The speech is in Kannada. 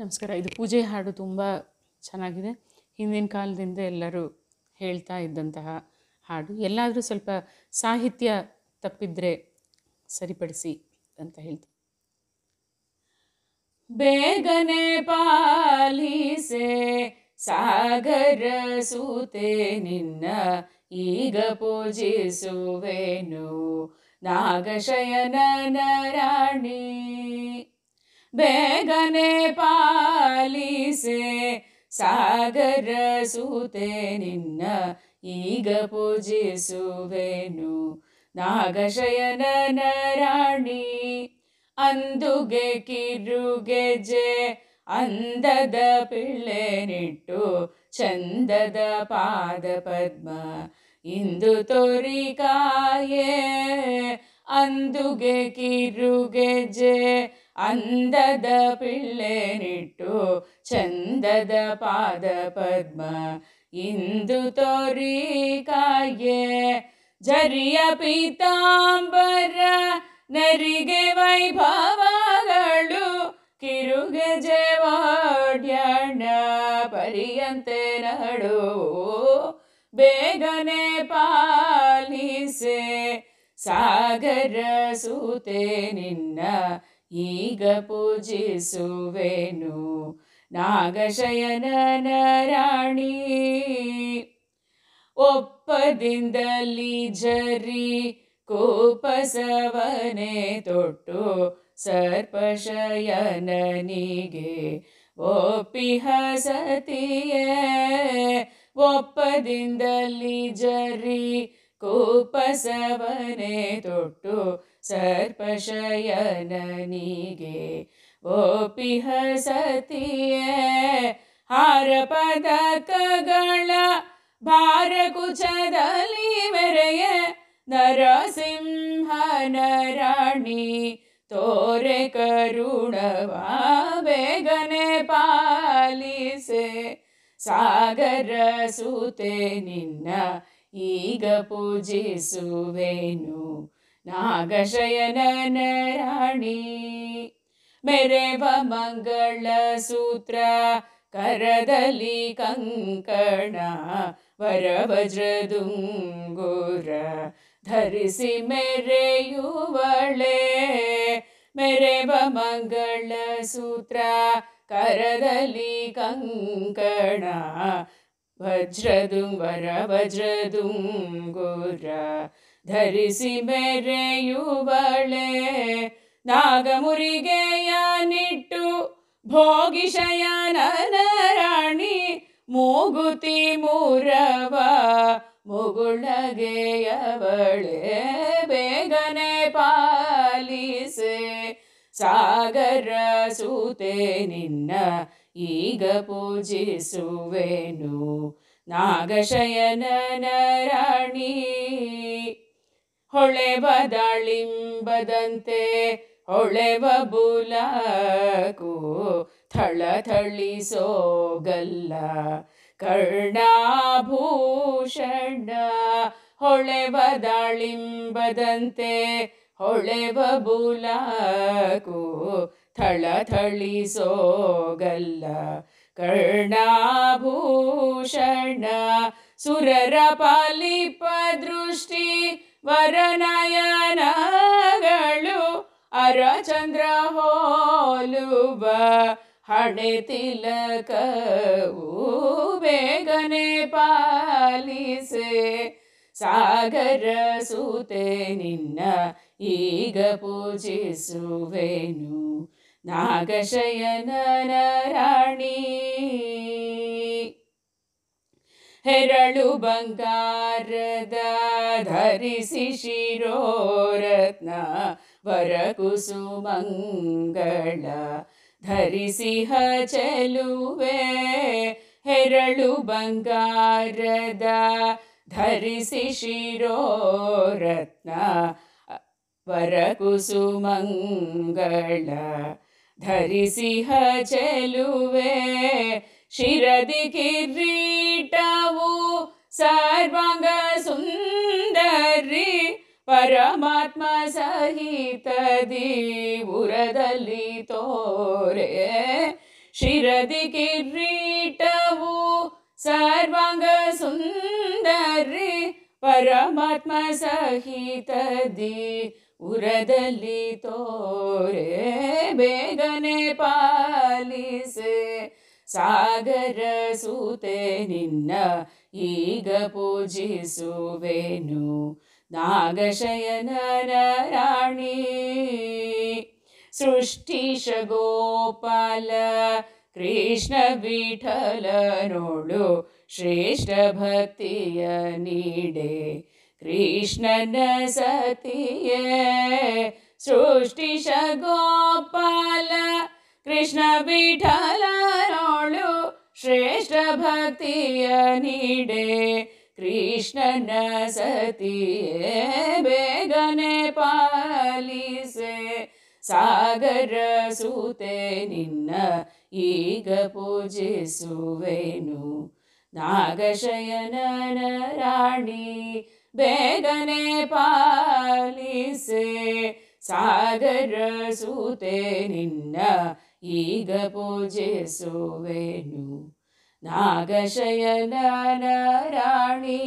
ನಮಸ್ಕಾರ. ಇದು ಪೂಜೆ ಹಾಡು ತುಂಬ ಚೆನ್ನಾಗಿದೆ. ಹಿಂದಿನ ಕಾಲದಿಂದ ಎಲ್ಲರೂ ಹೇಳ್ತಾ ಇದ್ದಂತಹ ಹಾಡು. ಎಲ್ಲಾದರೂ ಸ್ವಲ್ಪ ಸಾಹಿತ್ಯ ತಪ್ಪಿದ್ರೆ ಸರಿಪಡಿಸಿ ಅಂತ ಹೇಳ್ತೀನಿ. ಬೇಗನೆ ಪಾಲಿಸೆ, ಸಾಗರ ಸೂತೆ ನಿನ್ನ ಈಗ ಪೂಜಿಸುವೆನು. ನಾಗಶಯನ ರಾಣಿ. ಬೇಗನೆ ಪಾಲಿಸೆ ಸಾಗರ ಸೂತೆ ನಿನ್ನ ಈಗ ಪೂಜಿಸುವೆನು. ನಾಗಶಯನ ನರಾಣಿ, ಅಂದುಗೆ ಕಿರುಗೆಜೆ ಅಂದದ ಪಿಳ್ಳೆನಿಟ್ಟು ಚಂದದ ಪಾದ ಪದ್ಮ. ಇಂದು ತೋರಿಕಾಯೇ ಅಂದುಗೆ ಕಿರುಗೆಜೆ ಅಂದದ ಪಿಳ್ಳೆನಿಟ್ಟು ಚಂದದ ಪಾದ ಪದ್ಮ. ಇಂದು ತೋರಿಕಾಯೇ ಜರಿಯ ಪೀತಾಂಬರ, ನರಿಗೆ ವೈಭವಗಳು, ಕಿರುಗೆ ವಾಡ್ಯಾಣ, ಪರಿಯಂತೆ ನಡು, ಬೇಗನೆ ಪಾಲಿಸೆ. ಸಾಗರ ಸೂತೆ ನಿನ್ನ ಈಗ ಪೂಜಿಸುವೆನು. ನಾಗಶಯನ ರಾಣಿ ಒಪ್ಪದಿಂದಲಿ ಜರಿ ಕೋಪಸವನೆ ತೊಟ್ಟು ಸರ್ಪಶಯನನಿಗೆ ಒಪ್ಪಿಹ ಸತಿಯೇ. ಒಪ್ಪದಿಂದಲಿ ಜರಿ ಕೋಪಸವನೆ ತೊಟ್ಟು ಸರ್ಪಶಯನನಿಗೆ ಒಪ್ಪಿಹ ಸತಿಯೇ ಹಾರ ಪದಕಗಳ ಭಾರ ಕುಚದಲ್ಲಿ ಮೆರೆಯ ನರಸಿಂಹನ ರಾಣಿ ತೋರೆ ಕರುಣವ ಬೇಗನೆ ಪಾಲಿಸೆ ಸಾಗರ ಸೂತೆ ನಿನ್ನ ಈಗ ಪೂಜಿಸುವೆನು ನಾಗಶಯನ ರಾಣಿ ಮೆರೆವ ಮಂಗಳ ಸೂತ್ರ ಕರದಲ್ಲಿ ಕಂಕಣ ವರವಜ್ರದುಂಗುರ ಧರಿಸಿ ಮೆರೆಯುವಳೆ ಮೆರೆವ ಮಂಗಳ ಸೂತ್ರ ಕರದಲ್ಲಿ ಕಂಕಣ ವಜ್ರದುಂಬರ ವಜ್ರದುಂಗುರ ಧರಿಸಿ ಮೆರೆಯುವಳೆ, ನಾಗಮುರಿಗೆಯ ನಿಟ್ಟು ಭೋಗಿಶಯನನ ರಾಣಿ ಮೂಗುತಿ ಮೂರವ, ಮುಗುಳಗೆಯವಳೆ, ಬೇಗನೆ ಪಾಲಿಸೆ, ಸಾಗರ ಸೂತೆ ನಿನ್ನ ಈಗ ಪೂಜಿಸುವೆನು. ನಾಗಶಯನ ರಾಣಿ ಹೊಳೆ ಬದಾಳಿಂಬದಂತೆ ಹೊಳೆ ಬಬುಲಕೂ ಥಳ ಥಳಿಸೋಗಲ್ಲ ಕರ್ಣಾಭೂಷಣ ಹೊಳೆ ದಾಳಿಂಬದಂತೆ ಹೊಳೆವ ಬುಲಾಕು ಥಳ ಥಳಿಸೋಗಲ್ಲ ಕರ್ಣಾಭೂಷಣ ಸುರರ ಪಾಲಿಪ ದೃಷ್ಟಿ ವರನಯನಗಳು ಅರಚಂದ್ರ ಹೋಲುವ ಹಣೆ ತಿಲಕವು ಬೇಗನೆ ಪಾಲಿಸೆ ಸಾಗರ ಸೂತೆ ನಿನ್ನ ಈಗ ಪೂಜಿಸುವೆನು. ನಾಗಶಯನ ರಾಣಿ. ಹೆರಳು ಬಂಗಾರದ ಧರಿಸಿ ಶಿರೋರತ್ನ ವರಕುಸುಮಂಗಳ ಧರಿಸಿ ಹಚಲುವೆ. ಹೆರಳು ಬಂಗಾರದ ಧರಿಸಿ ಶಿರೋರತ್ನ ವರಕುಸುಮಂಗಳ ಧರಿಸಿ ಹಚಲುವೆ ಶಿರದಿ ಕಿರೀಟವು ಸರ್ವಾಂಗ ಸುಂದರಿ ಪರಮಾತ್ಮ ಸಹಿತದಿ ಉರದಲ್ಲಿ ತೋರೆ ಶಿರದಿ ಕಿರೀಟವು ಸರ್ವಾಂಗ ಸುಂದರಿ ಪರಮಾತ್ಮ ಸಹಿತದಿ ಉರದಲ್ಲಿ ತೋರೆ ಬೇಗನೆ ಪಾಲಿಸೆ. ಸಾಗರ ಸೂತೆ ನಿನ್ನ ಈಗ ಪೂಜಿಸುವೆನು. ನಾಗಶಯನ ರಾಣಿ ಸೃಷ್ಟಿಶ ಗೋಪಾಲ ಕೃಷ್ಣ ವಿಠಲನೋಳು ಶ್ರೇಷ್ಠ ಭಕ್ತಿಯ ನೀಡೆ ಕೃಷ್ಣನ ಸತಿಯೇ ಸೃಷ್ಟಿಶ ಗೋಪಾಲ ಕೃಷ್ಣ ವಿಠಲನೋಳು ಶ್ರೇಷ್ಠ ಭಕ್ತಿಯ ನೀಡೆ ಕೃಷ್ಣನ ಸತಿಯೇ ಬೇಗನೆ ಪಾಲಿಸೆ ಸಾಗರ ಸೂತೆ ನಿನ್ನ ಈಗ ಪೂಜಿಸುವೆನು ನಾಗಶಯನನ ರಾಣಿ ಬೇಗನೆ ಪಾಲಿಸೆ ಸಾಗರ ಸೂತೆ ನಿನ್ನ ಈಗ ಪೂಜಿಸುವೆನು ನಾಗಶಯನ ರಾಣಿ